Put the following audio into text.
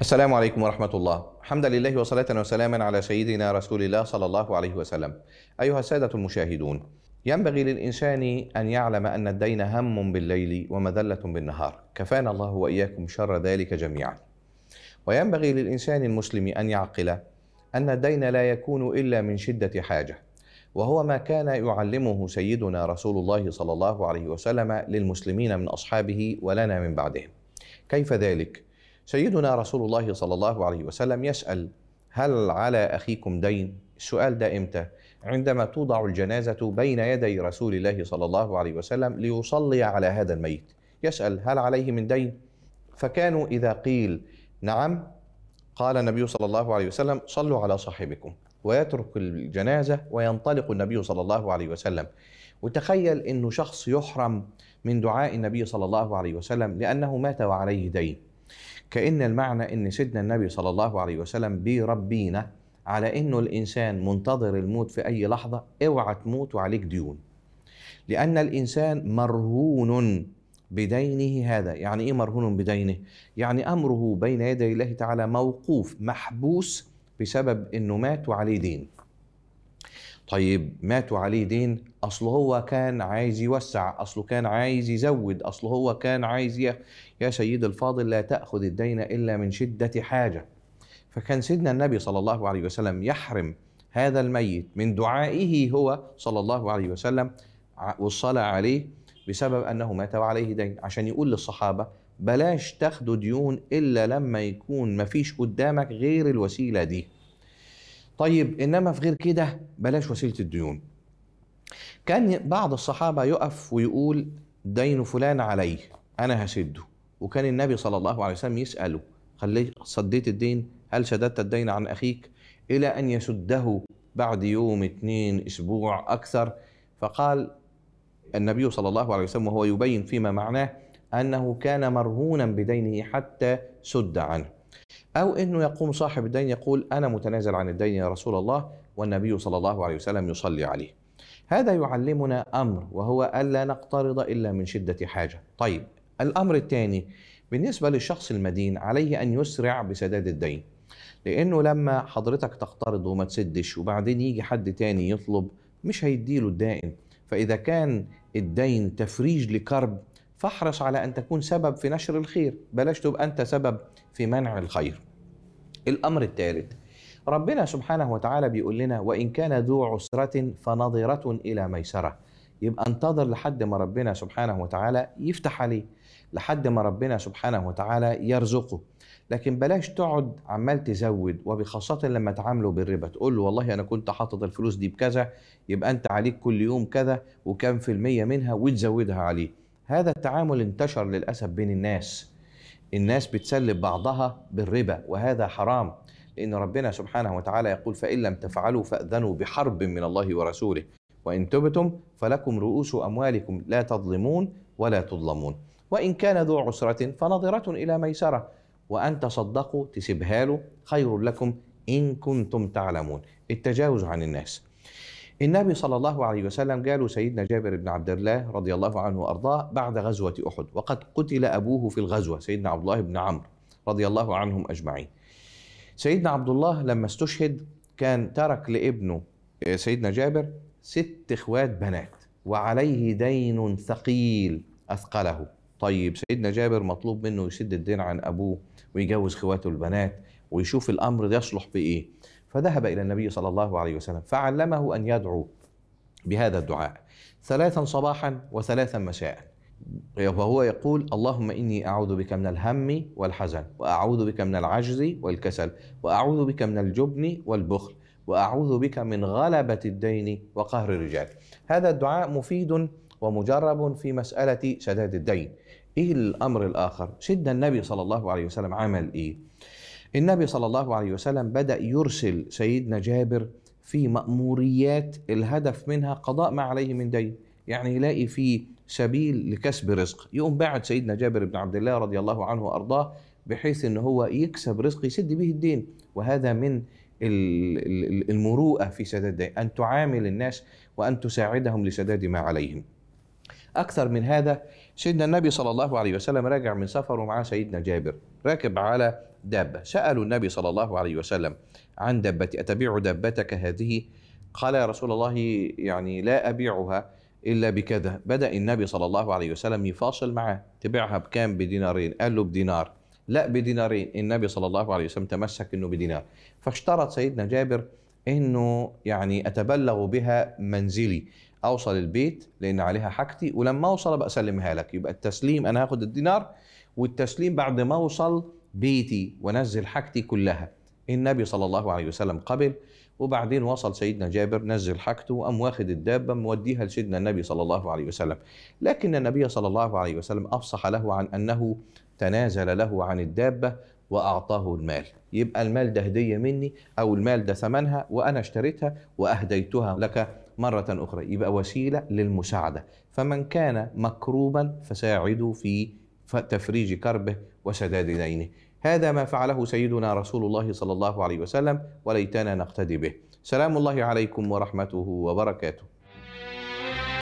السلام عليكم ورحمة الله. حمدا لله وصلاة وسلاما على سيدنا رسول الله صلى الله عليه وسلم. أيها السادة المشاهدون ينبغي للإنسان أن يعلم أن الدين هم بالليل ومذلة بالنهار. كفانا الله وإياكم شر ذلك جميعا. وينبغي للإنسان المسلم أن يعقل أن الدين لا يكون إلا من شدة حاجة وهو ما كان يعلمه سيدنا رسول الله صلى الله عليه وسلم للمسلمين من أصحابه ولنا من بعدهم. كيف ذلك؟ سيدنا رسول الله صلى الله عليه وسلم يسأل هل على أخيكم دين؟ السؤال ده إمتى؟ عندما توضع الجنازة بين يدي رسول الله صلى الله عليه وسلم ليصلي على هذا الميت يسأل هل عليه من دين؟ فكانوا إذا قيل نعم قال النبي صلى الله عليه وسلم صلوا على صاحبكم ويترك الجنازة وينطلق النبي صلى الله عليه وسلم وتخيل أنه شخص يحرم من دعاء النبي صلى الله عليه وسلم لأنه مات وعليه دين كأن المعنى أن سيدنا النبي صلى الله عليه وسلم بيربينا على أنه الإنسان منتظر الموت في أي لحظة أوعى تموت وعليك ديون. لأن الإنسان مرهون بدينه هذا. يعني إيه مرهون بدينه؟ يعني أمره بين يدي الله تعالى موقوف محبوس بسبب أنه مات وعليه دين. طيب مات وعليه دين اصله هو كان عايز يوسع أصله كان عايز يزود أصله هو كان عايز ي... يا سيد الفاضل لا تأخذ الدين إلا من شدة حاجة. فكان سيدنا النبي صلى الله عليه وسلم يحرم هذا الميت من دعائه هو صلى الله عليه وسلم والصلاة عليه بسبب أنه مات وعليه دين. عشان يقول للصحابة بلاش تاخدوا ديون إلا لما يكون مفيش قدامك غير الوسيلة دي. طيب إنما في غير كده بلاش وسيلة الديون. كان بعض الصحابة يقف ويقول دين فلان عليه أنا هسده وكان النبي صلى الله عليه وسلم يسأله خليت صديت الدين؟ هل سددت الدين عن أخيك؟ إلى أن يسده بعد يوم اثنين أسبوع أكثر. فقال النبي صلى الله عليه وسلم وهو يبين فيما معناه أنه كان مرهونا بدينه حتى سد عنه. أو أنه يقوم صاحب الدين يقول أنا متنازل عن الدين يا رسول الله والنبي صلى الله عليه وسلم يصلي عليه. هذا يعلمنا أمر وهو ألا نقترض إلا من شدة حاجة. طيب الأمر الثاني بالنسبة للشخص المدين عليه أن يسرع بسداد الدين. لأنه لما حضرتك تقترض وما تسدش وبعدين يجي حد تاني يطلب مش هيديله الدائن. فإذا كان الدين تفريج لكرب فاحرص على أن تكون سبب في نشر الخير. بلاش تبقى أنت سبب في منع الخير. الأمر الثالث ربنا سبحانه وتعالى بيقول لنا وإن كان ذو عسرة فنظرة إلى ميسرة. يبقى انتظر لحد ما ربنا سبحانه وتعالى يفتح عليه لحد ما ربنا سبحانه وتعالى يرزقه. لكن بلاش تقعد عمال تزود وبخاصة لما تعامله بالربا. تقول له والله أنا كنت حاطط الفلوس دي بكذا يبقى أنت عليك كل يوم كذا وكم في المية منها وتزودها عليه. هذا التعامل انتشر للأسف بين الناس. الناس بتسلب بعضها بالربا وهذا حرام لأن ربنا سبحانه وتعالى يقول فإن لم تفعلوا فأذنوا بحرب من الله ورسوله وإن تبتم فلكم رؤوس أموالكم لا تظلمون ولا تظلمون. وإن كان ذو عسرة فنظرة إلى ميسرة وأن تصدقوا تسيبها له خير لكم إن كنتم تعلمون. التجاوز عن الناس. النبي صلى الله عليه وسلم قالوا سيدنا جابر بن عبد الله رضي الله عنه وأرضاه بعد غزوة أحد وقد قتل أبوه في الغزوة سيدنا عبد الله بن عمرو رضي الله عنهم أجمعين. سيدنا عبد الله لما استشهد كان ترك لابنه سيدنا جابر ست إخوات بنات وعليه دين ثقيل أثقله. طيب سيدنا جابر مطلوب منه يسد الدين عن أبوه ويجوز اخواته البنات ويشوف الأمر يصلح بإيه. فذهب إلى النبي صلى الله عليه وسلم فعلمه أن يدعو بهذا الدعاء ثلاثا صباحا وثلاثا مساء. وهو يقول اللهم إني أعوذ بك من الهم والحزن وأعوذ بك من العجز والكسل وأعوذ بك من الجبن والبخل وأعوذ بك من غلبة الدين وقهر الرجال. هذا الدعاء مفيد ومجرب في مسألة سداد الدين. إيه الأمر الآخر؟ سيدنا النبي صلى الله عليه وسلم عمل إيه؟ النبي صلى الله عليه وسلم بدأ يرسل سيدنا جابر في مأموريات الهدف منها قضاء ما عليه من دين. يعني يلاقي في سبيل لكسب رزق. يقوم بعد سيدنا جابر بن عبد الله رضي الله عنه وأرضاه بحيث أنه هو يكسب رزق يسد به الدين. وهذا من المروءة في سداد الدين. أن تعامل الناس وأن تساعدهم لسداد ما عليهم. أكثر من هذا سيدنا النبي صلى الله عليه وسلم راجع من سفر ومعاه سيدنا جابر. راكب على دابة. سألوا النبي صلى الله عليه وسلم عن دابتي أتبيع دابتك هذه؟ قال يا رسول الله يعني لا أبيعها إلا بكذا. بدأ النبي صلى الله عليه وسلم يفاصل معه تبيعها بكام؟ بدينارين. قال له بدينار. لا بدينارين. النبي صلى الله عليه وسلم تمسك إنه بدينار. فاشترط سيدنا جابر إنه يعني أتبلغ بها منزلي. أوصل البيت لأن عليها حاجتي ولما أوصل ابقى اسلمها لك. يبقى التسليم أنا هاخد الدينار والتسليم بعد ما أوصل بيتي وانزل حاجتي كلها. النبي صلى الله عليه وسلم قبل وبعدين وصل سيدنا جابر نزل حاجته وقام واخد الدابة موديها لسيدنا النبي صلى الله عليه وسلم. لكن النبي صلى الله عليه وسلم أفصح له عن أنه تنازل له عن الدابة وأعطاه المال. يبقى المال ده هدية مني أو المال ده ثمنها وأنا اشتريتها وأهديتها لك مرة أخرى. يبقى وسيلة للمساعدة. فمن كان مكروبا فساعدوا في تفريج كربه وسداد دينه. هذا ما فعله سيدنا رسول الله صلى الله عليه وسلم وليتنا نقتدي به. سلام الله عليكم ورحمته وبركاته.